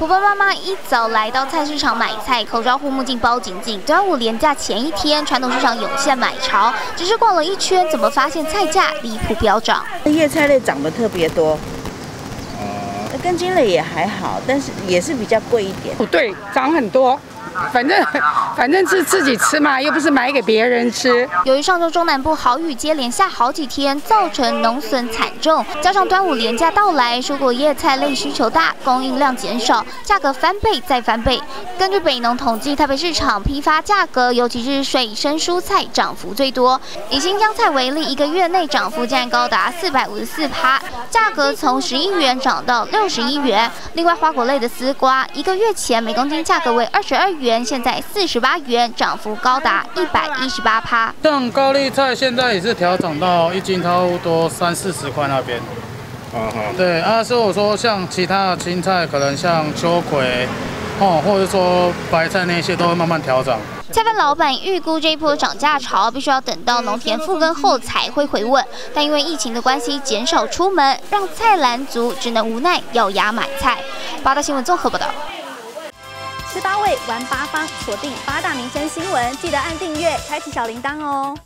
婆婆妈妈一早来到菜市场买菜，口罩、护目镜包紧紧。端午连假前一天，传统市场涌现买潮，只是逛了一圈，怎么发现菜价离谱飙涨？叶菜类涨得特别多，根茎类也还好，但是也是比较贵一点。不对，涨很多。反正反正是自己吃嘛，又不是买给别人吃。由于上周中南部豪雨接连下好几天，造成农损惨重，加上端午连假到来，蔬果叶菜类需求大，供应量减少，价格翻倍再翻倍。根据北农统计，台北市场批发价格，尤其是水生蔬菜涨幅最多。以新疆菜为例，一个月内涨幅竟然高达四百五十四趴，价格从十一元涨到六十一元。另外花果类的丝瓜，一个月前每公斤价格为二十二元。元现在四十八元，涨幅高达一百一十八趴。像高丽菜现在也是调整到一斤差不多三四十块那边。啊哈。对啊，所以我说像其他的青菜，可能像秋葵，哦，或者说白菜那些，都会慢慢调整。菜贩老板预估这一波涨价潮，必须要等到农田复耕后才会回稳。但因为疫情的关系，减少出门，让菜篮族只能无奈咬牙买菜。八大新闻综合报道。十八位，玩八方，锁定八大民生新闻，记得按订阅，开启小铃铛哦。